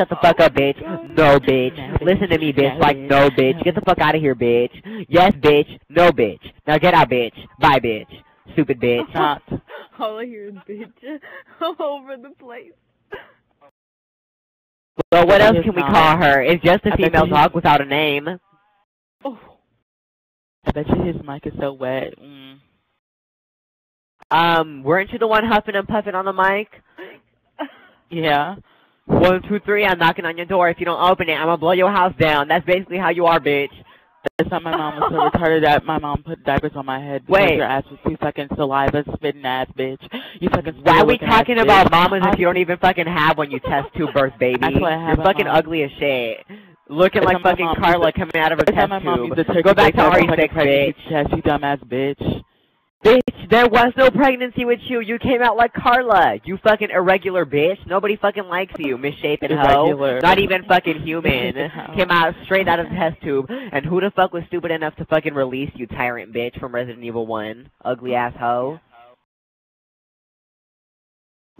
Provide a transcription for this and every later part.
Shut the fuck up, bitch. No, bitch. Listen to me, bitch. Like, no, bitch. Get the fuck out of here, bitch. Yes, bitch. No, bitch. Now get out, bitch. Bye, bitch. Stupid bitch. Not. All I hear is bitch all over the place. Well, what else can we call her? It's just a female dog without a name. Oh, I bet you his mic is so wet. Mm. Um, weren't you the one huffing and puffing on the mic? Yeah. One, two, three, I'm knocking on your door. If you don't open it, I'm gonna blow your house down. That's basically how you are, bitch. That's not my mom was so retarded that my mom put diapers on my head because Wait. your ass was two fucking saliva spitting ass bitch. You fucking Why are we talking bitch. about mamas if you don't even fucking have one, you test tube birth baby? That's why I have You're fucking mom. ugly as shit. Looking like fucking Carla coming out of her test tube. Go back to bacon RE6, fucking pregnancy bitch. test, you dumbass bitch. Bitch, there was no pregnancy with you. You came out like Carla. You fucking irregular bitch. Nobody fucking likes you, misshapen hoe. Not even fucking human. Came out straight out of the test tube. And who the fuck was stupid enough to fucking release you, tyrant bitch, from Resident Evil 1? Ugly ass hoe.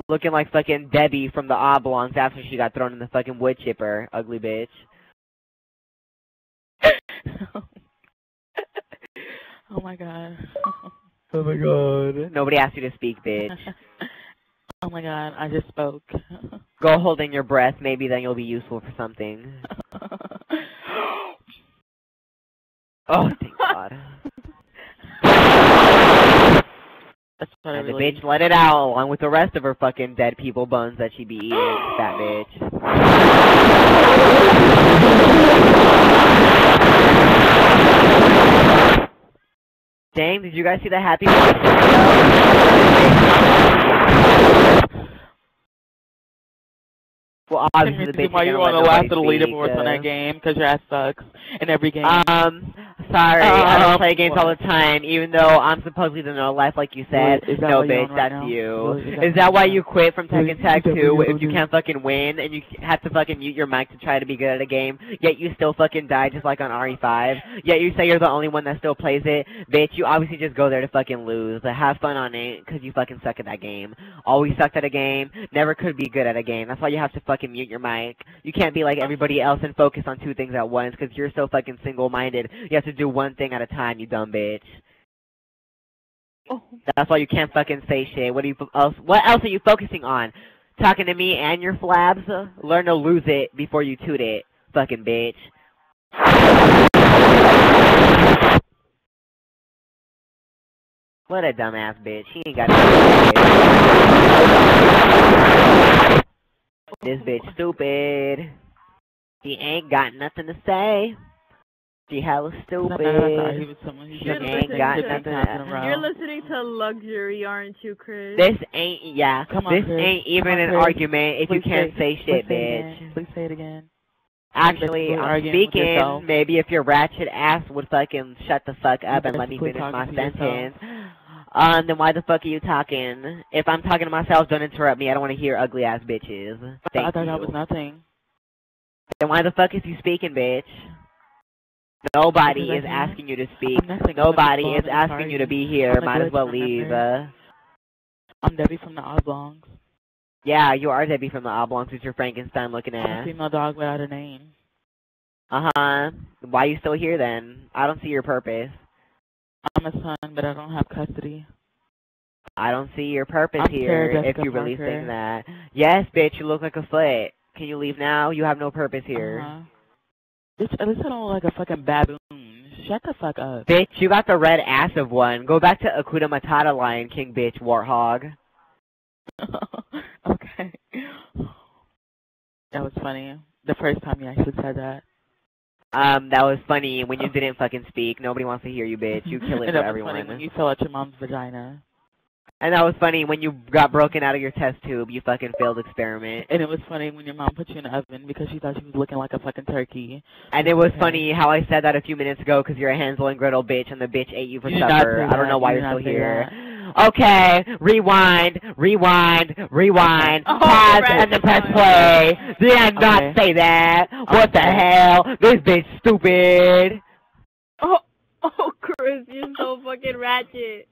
Looking like fucking Debbie from the Oblongs after she got thrown in the fucking wood chipper. Ugly bitch. oh my god. Oh my god. Nobody asked you to speak, bitch. oh my god, I just spoke. Go hold in your breath. Maybe then you'll be useful for something. Oh, thank God. That's what I And the really bitch let it out along with the rest of her fucking dead people bones that she be eating, fat bitch. Dang, did you guys see the happy Well, obviously the why you want to last of the leaderboards on that game because your ass sucks in every game. Um, sorry, I don't Um, play games all the time, even though I'm supposedly the no life like you said. Really? No, bitch, right that's now? you. Really? Is that Is that why you're quit from? Tekken Tag Is 2 if you can't fucking win and you have to fucking mute your mic to try to be good at a game, yet you still fucking die just like on RE5? Yet you say you're the only one that still plays it? Bitch, you obviously just go there to fucking lose. But have fun on it, because you fucking suck at that game. Always sucked at a game, never could be good at a game. That's why you have to fucking mute your mic. You can't be like everybody else and focus on two things at once, because you're so fucking single-minded. You have to do one thing at a time, you dumb bitch. oh. That's why you can't fucking say shit. What are you else? What else are you focusing on? Talking to me and your flabs? Learn to lose it before you toot it, fucking bitch. What a dumbass bitch. She ain't got This bitch stupid. She ain't got nothing to say. She hella It's not that I have to argue stupid. with someone who's She You're ain't listening got to- nothing times to in a row. You're listening to luxury, aren't you, Chris? This ain't yeah. Come on, this Chris. ain't even on, an Chris. argument if you can't say- say shit, Please say bitch. again. Please say it again. Actually, basically I'm arguing with speaking. Maybe if your ratchet ass would fucking shut the fuck up and let me finish my talking to yourself. sentence. Um, then why the fuck are you talking? If I'm talking to myself, don't interrupt me. I don't want to hear ugly ass bitches. Thank I thought you. that was nothing. Then why the fuck is you speaking, bitch? Nobody is asking you to speak. Nobody is asking you to be here. Might as well leave. Uh, I'm Debbie from the Oblongs. yeah, you are Debbie from the Oblongs with your Frankenstein looking at? I'm a ass. female dog without a name. Uh huh. Why are you still here then? I don't see your purpose. I'm a son, but I don't have custody. I don't see your purpose I'm here if Jessica you really think that. Yes, bitch, you look like a foot. Can you leave now? You have no purpose here. Uh-huh. Bitch, I don't look like a fucking baboon. Shut the fuck up. Bitch, you got the red ass of one. Go back to Hakuna Matata Lion King, bitch, warthog. okay. That was funny. The first time you actually said that. Um, that was funny when you didn't fucking speak. Nobody wants to hear you, bitch. You kill it for everyone. when you fell out your mom's vagina. And that was funny when you got broken out of your test tube. You fucking failed experiment. And it was funny when your mom put you in the oven because she thought she was looking like a fucking turkey. And it was Okay. funny how I said that a few minutes ago because you're a Hansel and Gretel bitch and the bitch ate you for You supper. I don't know why You you're still here. Okay, rewind, rewind, rewind, Oh, pause, right, and then press oh, play. Did I not Okay. say that? What the hell? This bitch stupid. Oh, oh, Chris, you're so fucking ratchet.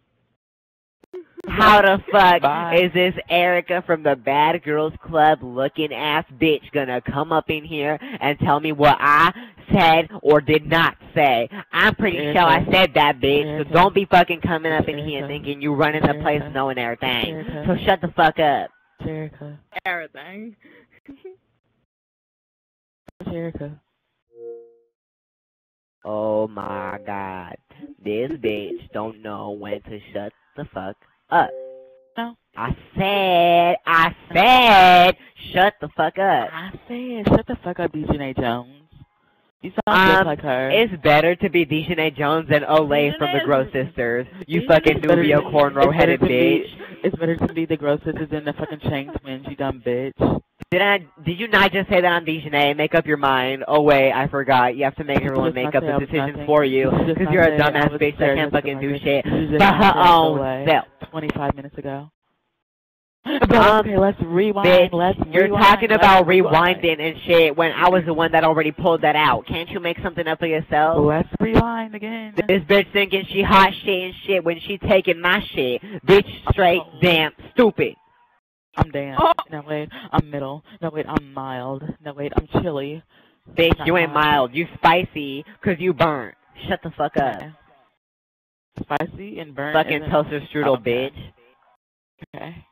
How the fuck Bye. is this Erica from the Bad Girls Club looking ass bitch gonna come up in here and tell me what I said or did not say? I'm pretty sure I said that bitch, so don't be fucking coming up in here thinking you running the place Erica. knowing everything. Erica. So shut the fuck up. Erica. Everything. Jerica. Oh my god. This bitch don't know when to shut the fuck up. No. I said, I said, shut the fuck up. I said, shut the fuck up, DJ Jones. You sound just Um, like her. It's better to be Dejanay Jones than Olay from the Gross Sisters. You Dejanay fucking is better Nubia to- cornrow headed bitch. be- It's better to be the gross sisters than the fucking Chain Twins, you dumb bitch. Did I? Did you not just say that on Dejanay? Make up your mind. Oh wait, I forgot. You have to make everyone make up say I the was decisions for you, You because you're a say I dumbass bitch that can't fucking do shit You just by her own self. 25 minutes ago. But Um, okay, let's rewind. Bitch, let's you're rewind, talking about rewind. rewinding and shit when I was the one that already pulled that out. Can't you make something up for yourself? Let's rewind again. This bitch thinking she hot shit and shit when she taking my shit. Bitch, straight, damn, stupid. I'm damn. Oh. No wait, I'm middle. No wait, I'm mild. No wait, I'm chilly. Bitch, you ain't Not mild. You spicy, cause you burnt. Shut the fuck up. Spicy and burnt. Fucking toaster strudel, Okay. bitch. Okay.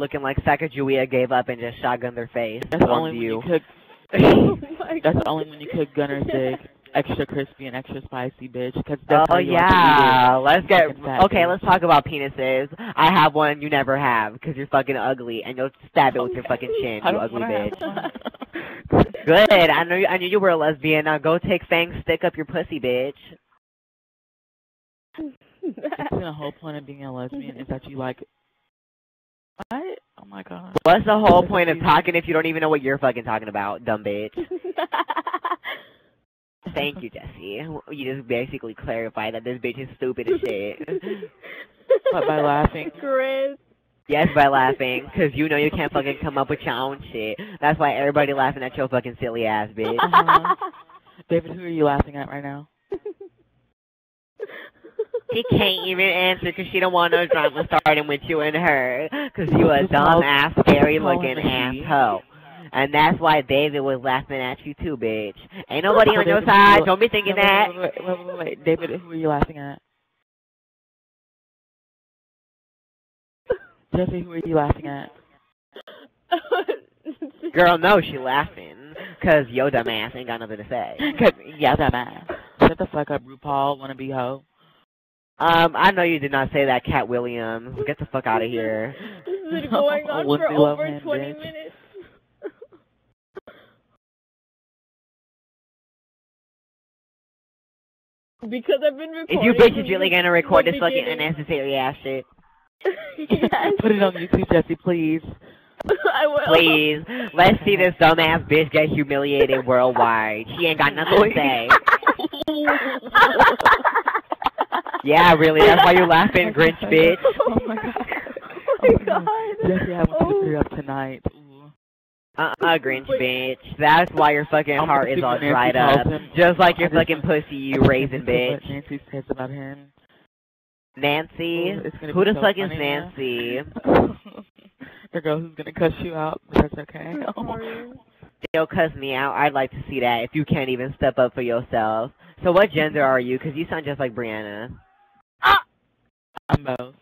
Looking like Sacagawea gave up and just shotgunned their face. That's only when you cook. oh That's god. only when you cook Gunner's Dick extra crispy and extra spicy, bitch. Cause that's Oh you yeah, let's get okay. Let's talk about penises. I have one you never have because you're fucking ugly and you'll stab it with your fucking chin, eat it. I you ugly bitch. Good. I know. You, I knew you were a lesbian. Now go take Fang's stick up your pussy, bitch. The whole point of being a lesbian is that you like. What? Oh my god. What's the whole point of talking if you don't even know what you're fucking talking about, dumb bitch? Thank you, Jesse. You just basically clarified that this bitch is stupid as shit. But by laughing. Chris. yes, by laughing, because you know you can't fucking come up with your own shit. That's why everybody laughing at your fucking silly ass, bitch. Uh-huh. David, who are you laughing at right now? She can't even answer because she don't want no drama starting with you and her. Because you a Just dumb ass, scary looking asshole. And that's why David was laughing at you too, bitch. Ain't nobody on your side. Don't be thinking that. wait, wait, wait, wait. David, who are you laughing at? Jesse, who are you laughing at? Girl, no, she laughing. Cause yo dumb ass ain't got nothing to say. Cause, that man. Shut the fuck up, RuPaul. Wanna be hoe? Um, I know you did not say that, Katt Williams. Get the fuck out of here. This has been going on for over Lohan, 20 bitch. minutes. because I've been Is recording. you bitches really gonna record this fucking unnecessary ass shit? yes. Put it on YouTube, Jesse, please. I will. Please, let's see this dumbass bitch get humiliated worldwide. She ain't got nothing to say. Yeah, really, that's why you're laughing, Grinch bitch. Oh my god. Oh my god. Jesse, I want you to Oh. clear up tonight. Ooh. Uh-uh, Grinch bitch. That's why your fucking I'm heart is see all dried up. Just like your fucking pussy, you I raisin bitch. What Nancy says about him. Nancy? Ooh, Who the so fuck is. Nancy? the girl who's gonna cuss you out, but that's okay. I'm. They'll cuss me out. I'd like to see that if you can't even step up for yourself. So what gender are you? Because you sound just like Brianna. I'm both.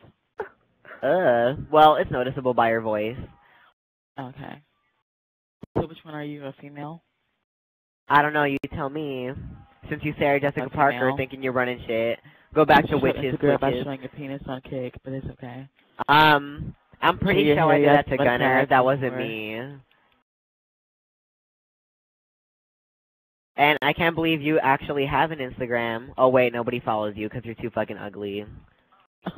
Uh, well, it's noticeable by your voice. Okay. So which one are you, a female? I don't know. You tell me. Since you Sarah Jessica A Parker female. thinking you're running shit, go back to You showed witches. Instagram by witches. showing a penis on cake, but it's okay. Um, I'm pretty sure I hair did yet, that to Gunner. That wasn't before. me. And I can't believe you actually have an Instagram. Oh wait, nobody follows you because you're too fucking ugly.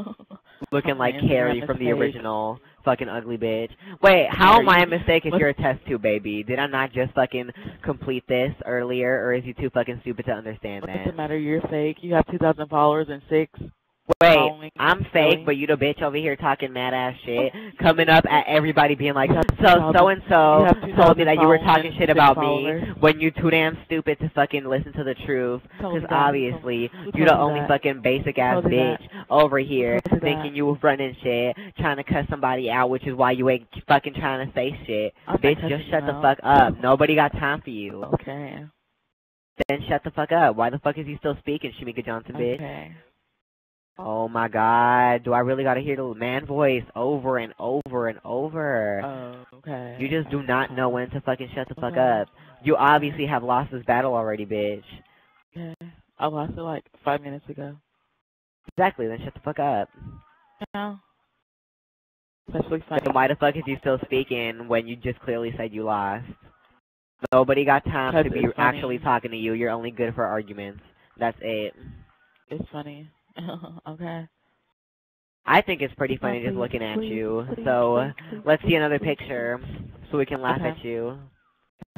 Looking Oh, like Carrie from the original fucking ugly bitch. Wait, how am I you- mistake if you're a test tube baby? Did I not just fucking complete this earlier, or is you too fucking stupid to understand What does that? it matter? You're fake. You have 2,000 followers and six. Wait, I'm fake, but you the bitch over here talking mad ass shit, coming up at everybody being like, so so and so told me that you were talking shit about me when you too damn stupid to fucking listen to the truth. Because obviously you the only fucking basic ass bitch over here thinking you was running shit, trying to cut somebody out, which is why you ain't fucking trying to say shit. Bitch, just shut the fuck up. Nobody got time for you. Okay. Then shut the fuck up. Why the fuck is he still speaking, Shamika Johnson, bitch? Okay. Oh my god, do I really gotta hear the man voice over and over and over? Oh, okay. you just do not know when to fucking shut the fuck Okay. up. You obviously have lost this battle already, bitch. Okay. I lost it like five minutes ago. Exactly, then shut the fuck up. No. Especially funny. Then why the fuck is you still speaking when you just clearly said you lost? Nobody got time to be actually talking to you. You're only good for arguments. That's it. It's funny. okay. I think it's pretty funny just looking at you. So, uh, please, let's see another picture so we can laugh Okay. at you.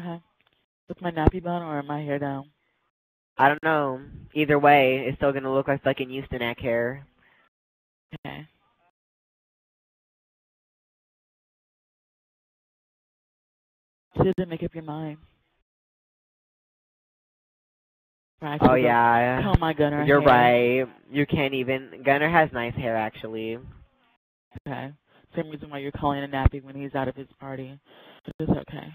Okay. With my nappy bun or my hair down? I don't know. Either way, it's still gonna look like fucking Eustanak hair. Okay. She didn't make up your mind. Oh yeah, Oh my gunner. you're hair. right. You can't even. Gunner has nice hair actually. Okay. Same reason why you're calling a nappy when he's out of his party. But It's okay.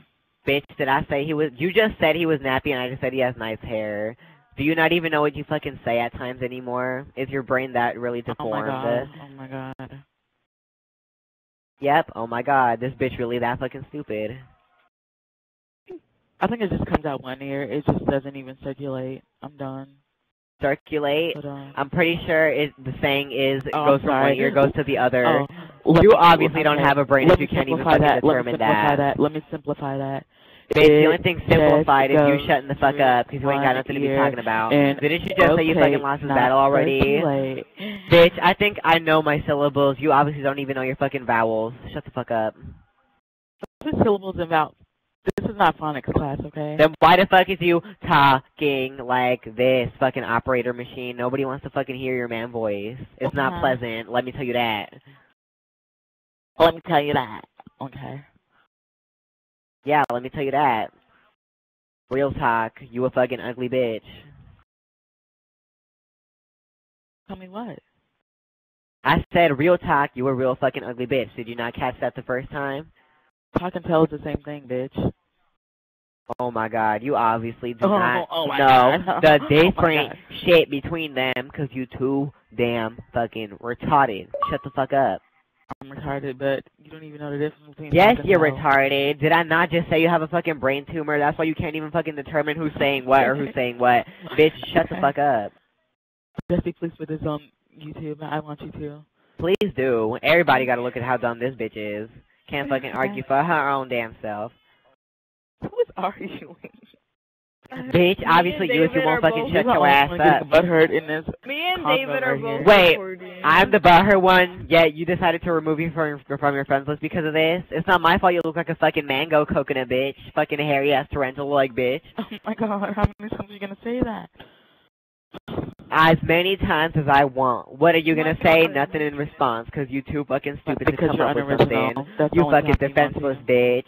Bitch, did I say he was? You just said he was nappy, and I just said he has nice hair. Do you not even know what you fucking say at times anymore? Is your brain that really deformed? Oh my god. Oh my god. Yep. Oh my god, this bitch really that fucking stupid. I think it just comes out one ear. It just doesn't even circulate. I'm done. Circulate. But, um, I'm pretty sure it, the saying is it Oh, goes from one ear goes to the other. oh, You obviously don't have a brain if you can't even fucking that. determine Let me simplify that. that. Let me simplify that. Bitch, the only thing simplified is you shutting the fuck up because you ain't got nothing to be talking about. And Didn't you just say you okay, fucking lost this battle already? Bitch, I think I know my syllables. You obviously don't even know your fucking vowels. Shut the fuck up. This syllables about. This is not phonics class, okay? Then why the fuck is you talking like this fucking operator machine? Nobody wants to fucking hear your man voice. It's not uh-huh. pleasant. Let me tell you that. Let me tell you that. Okay. Yeah, let me tell you that. Real talk. You a fucking ugly bitch. Tell me what? I said real talk. You a real fucking ugly bitch. Did you not catch that the first time? Talk and tell is the same thing, bitch. Oh my god, you obviously do Oh, not oh, oh my know God. the Oh different shit between them because you too damn fucking retarded. Shut the fuck up. I'm retarded, but you don't even know the difference between Yes, you're retarded. Did I not just say you have a fucking brain tumor? That's why you can't even fucking determine who's saying what or who's saying what. Bitch, shut the fuck up. Jesse, please put this on YouTube. I want you to. Please do. Everybody gotta look at how dumb this bitch is. Can't fucking argue for her own damn self. Who is arguing? Bitch, Me obviously you if you won't fucking shut your ass up. getting butthurt in this. Me and Convo David are right both here. Wait, recording. I'm the butthurt one, yet you decided to remove me from, from your friends list because of this. It's not my fault you look like a fucking mango coconut bitch. Fucking hairy ass tarantula like bitch. Oh my god, how many times are you gonna say that? As many times as I want. What are you gonna say? Nothing in response because you too fucking stupid to because come you're up with unoriginal. something. You fucking defenseless bitch.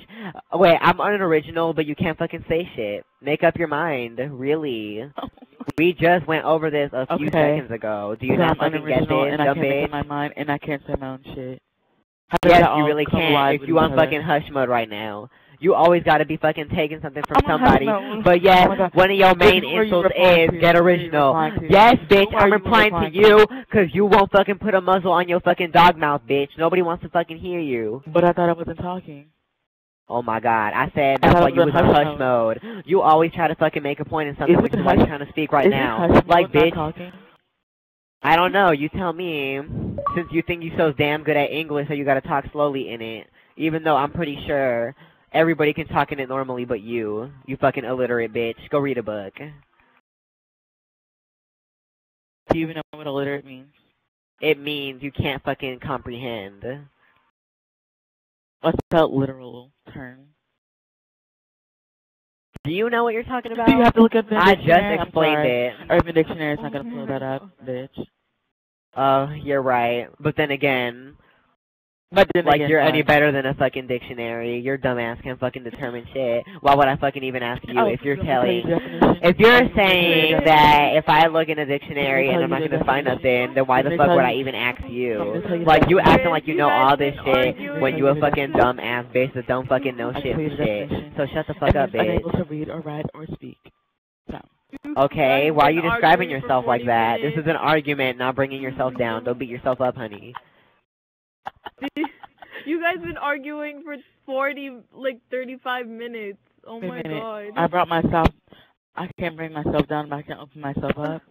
Uh, Wait, I'm unoriginal, but you can't fucking say shit. Make up your mind, really. We just went over this a few Okay. seconds ago. Do you So not I'm fucking get unoriginal this, and I can't make up my mind and I can't say my own shit. Yes, you really can. If you on fucking hush mode right now. You always gotta be fucking taking something from oh hush somebody. But yes, Oh one of your main Bitch, who you insults is to? get Who are you original. Yes, bitch, I'm replying to replying to? you because you won't fucking put a muzzle on your fucking dog mouth, bitch. Nobody wants to fucking hear you. But I thought I wasn't talking. Oh my god, I said I that's thought why you was in hush hush mode. You always try to fucking make a point in something, Is which it is why you're trying to speak right Is now. Like, mode bitch? I don't know. You tell me. Since you think you're so damn good at English, so you gotta talk slowly in it. Even though I'm pretty sure everybody can talk in it normally, but you, you fucking illiterate bitch. Go read a book. Do you even know what illiterate means? It means you can't fucking comprehend. What's that literal term? Do you know what you're talking about? Do you have to look up the I just dictionary? Explained it. Urban Dictionary is not gonna pull that up, bitch. Uh, you're right. But then again, But then like again, you're any better than a fucking dictionary. Your dumbass can fucking determine shit. Why would I fucking even ask you Oh, if you're telling? If you're Let me tell you saying that if I look in a dictionary and I'm not gonna find nothing, then why the fuck would I even ask you? me tell you the Like you acting like you know all this shit when you a Let me tell you fucking the dumb ass bitch that don't fucking know shit shit. So shut the fuck up, bitch. unable to read or write or speak. So, Okay, why are you describing yourself like that? This is an argument, not bringing yourself down. Don't beat yourself up, honey. you guys been arguing for 40, like 35 minutes. Oh Wait my minute. god. I brought myself. I can't bring myself down, but I can't open myself up.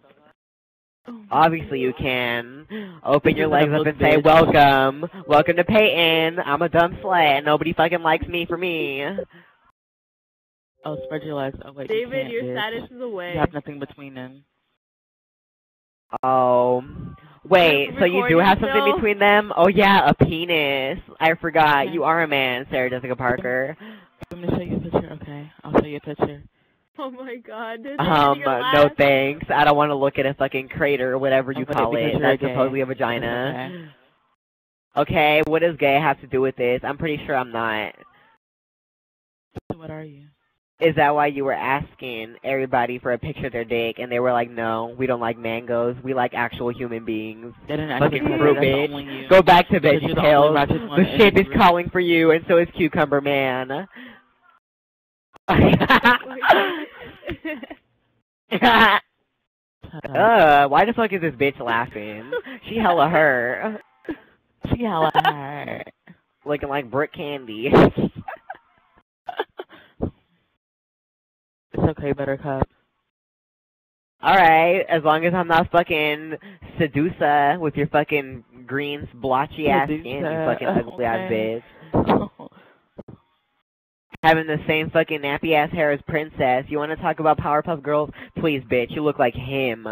Oh Obviously you can. Open your legs a up and say, bitch. welcome. Welcome to Peyton. I'm a dumb slut. Nobody fucking likes me for me. Oh, spread your legs. Oh wait, David, can't, your bitch. status is away. You have nothing between them. Oh. Wait, so you do have something still? between them? Oh yeah, a penis. I forgot. Okay. You are a man, Sarah Jessica Parker. I'm gonna show you a picture. Okay, I'll show you a picture. Oh my god. Um, no laugh? thanks. I don't want to look at a fucking crater or whatever you but call because it. you're That's gay. supposedly a vagina. Okay, what does gay have to do with this? I'm pretty sure I'm not. So what are you? Is that why you were asking everybody for a picture of their dick and they were like, no, we don't like mangoes. We like actual human beings. They didn't Fucking fruit, bitch. Go back to Because you're the only VeggieTales. righteous one The ship is calling for you and so is Cucumber Man. My Shut up. uh, why the fuck is this bitch laughing? She hella hurt. She hella hurt. Looking like brick candy. It's okay, Buttercup. Alright, as long as I'm not fucking Sedusa with your fucking green blotchy ass skin, you fucking ugly ass okay. bitch. Having the same fucking nappy ass hair as Princess. You wanna talk about Powerpuff Girls? Please, bitch, you look like him.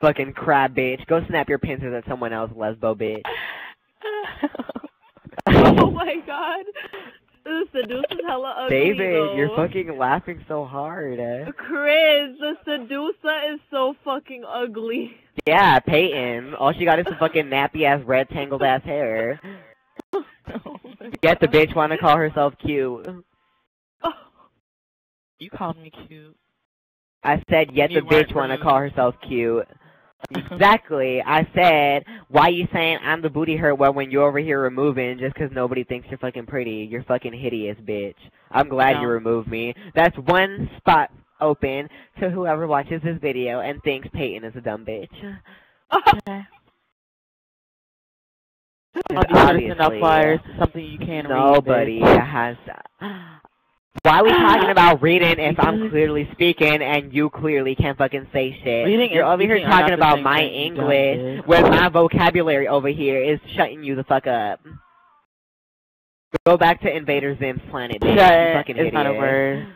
Fucking crab bitch. Go snap your pincers at someone else, lesbo bitch. oh my god. The Sedusa is hella ugly. David, though. you're fucking laughing so hard. eh? Chris, the Sedusa is so fucking ugly. Yeah, Peyton. All she got is some fucking nappy ass red tangled ass hair. Oh my Yet the bitch wanna call herself cute. You called me cute. I said, yet the You weren't bitch wanna call herself cute. Exactly. I said, why you saying I'm the booty hurt well when you're over here removing just 'cause nobody thinks you're fucking pretty? You're fucking hideous, bitch. I'm glad No. you removed me. That's one spot open to whoever watches this video and thinks Peyton is a dumb bitch. Okay. I'll be sure to send out Obviously. flyers to something you can Nobody read. has. Why are we talking ah. about reading if I'm clearly speaking and you clearly can't fucking say shit? Reading You're over here talking about my thing, you dumb English, where my vocabulary over here is shutting you the fuck up. Go back to Invader Zim's planet, bitch. Shut. Fucking It's not a word.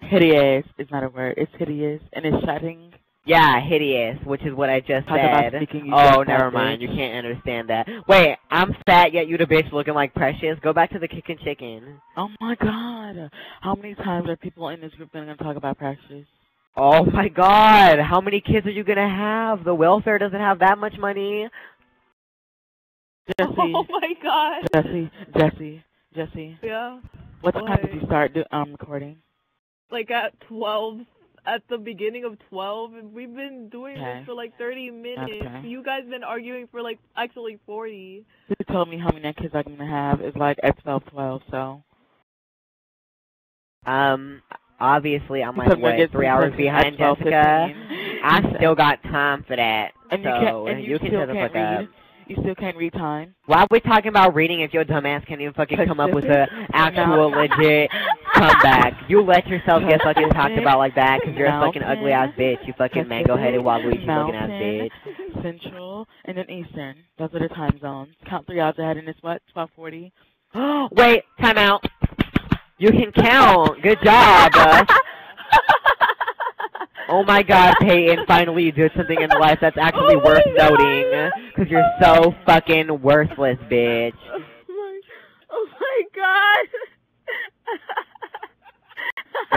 Hideous is not a word. It's hideous and it's shutting. Yeah, hideous, which is what I just Talk about said. speaking, you Oh, dumb never bitch. mind. You can't understand that. Wait, I'm fat yet you the bitch looking like Precious. Go back to the kickin' chicken. Oh my god. How many times are people in this group going to talk about practice? Oh my god, how many kids are you gonna have? The welfare doesn't have that much money. Jesse, Oh my god. Jesse, Jesse, Jesse. Yeah. What time What? did you start do, um recording? Like at 12, at the beginning of 12, and we've been doing Okay. this for like 30 minutes. Okay. You guys been arguing for like actually 40. You told me how many kids I'm gonna have. It's like at twelve, twelve. So Um, obviously I'm like what, three hours behind Jessica. 15. I You still got time for that. and you so can't and you, can still shut the can't fuck up. read. You still can't read time. Why are we talking about reading if your dumbass can't even fucking come up with a Pacific? actual No. Legit comeback? You let yourself get fucking talked about like that because you're a fucking ugly ass bitch. You fucking mango headed Waluigi looking ass bitch. Central, and then Eastern. Those are the time zones. Count three hours ahead, and it's what twelve forty. Wait, time out. You can count. Good job. Uh, Oh my god, Peyton, finally you did something in life that's actually Oh worth God. noting. Because you're so fucking worthless, bitch. Oh my, oh my god.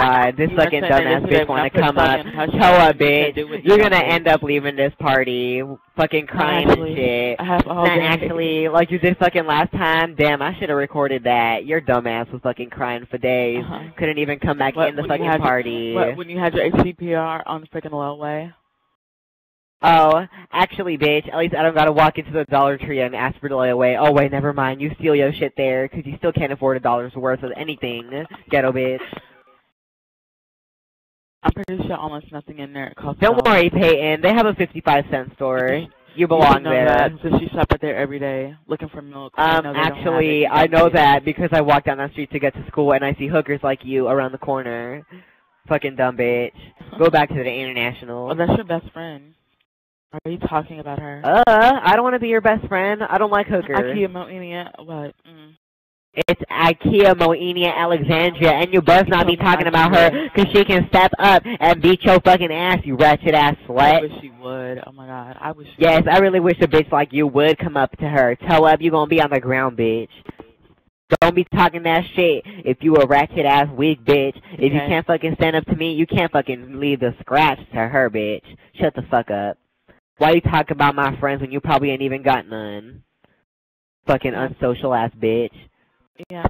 God, this fucking dumbass bitch wanna come up. fucking hush Toe up, money, you bitch. said do what You're gonna end up leaving this party, fucking crying and Actually, shit. I have all Not actually, like you did fucking last time. Damn, I should have recorded that. Your dumbass was fucking crying for days. Uh-huh. Couldn't even come back in the fucking party. What, when you had your HCPR on the freaking lowway? Oh, actually, bitch, at least I don't gotta walk into the Dollar Tree and ask for the layaway. Oh, wait, never mind. You steal your shit there, 'cause you still can't afford a dollar's worth of anything. Ghetto bitch. I'm pretty sure almost nothing in there costs. Don't worry, Peyton. They have a 55 cent store. You You belong know there. that since you shop at there every day looking for milk. Um, know they don't have actually, I know that because I walk down that street to get to school and I see hookers like you around the corner. Fucking dumb bitch. Go back to the international. Oh, that's your best friend. Are you talking about her? Uh, I don't want to be your best friend. I don't like hookers. I Ikea Moenia. What? Mm. It's Ikea Moenia Alexandria, and you best not be talking about her because she can step up and beat your fucking ass, you wretched ass slut. I wish she would. Oh my god. I wish she Yes, would. I really wish a bitch like you would come up to her. Tell up, you gonna be on the ground, bitch. Don't be talking that shit if you a ratchet ass weak bitch. If you can't fucking stand up to me, you can't fucking leave the scratch to her, bitch. Shut the fuck up. Why you talk about my friends when you probably ain't even got none? Fucking unsocial ass bitch. Yeah.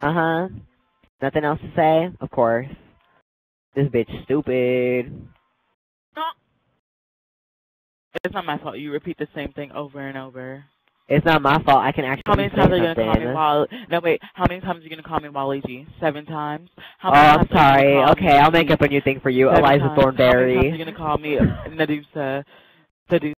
Uh huh. Nothing else to say? Of course. This bitch stupid. No. It's not my fault. You repeat the same thing over and over. It's not my fault. I can actually How many times are you gonna call me. Wally? No, wait. How many times are you gonna call me Wally G? Seven times. How Oh, many I'm are you sorry. Okay, I'll make up a new thing for you, Seven Eliza times. How many times are Thornberry. you gonna call me Nadusa? Seduce?